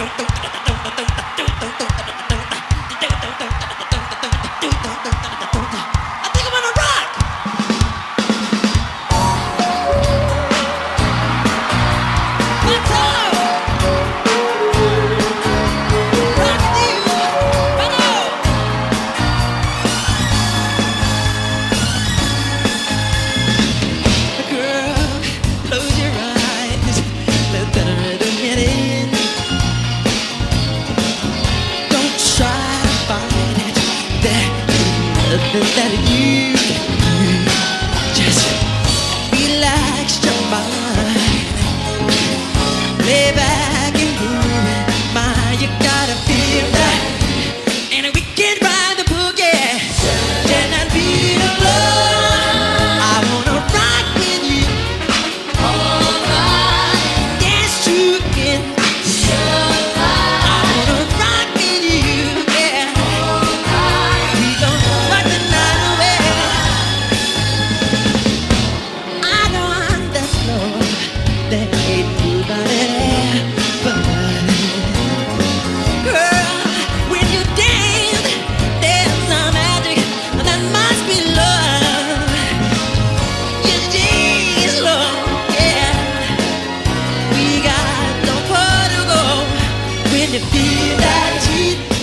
don't, don't. Nothing that you. can feel that heat.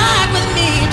ride with me.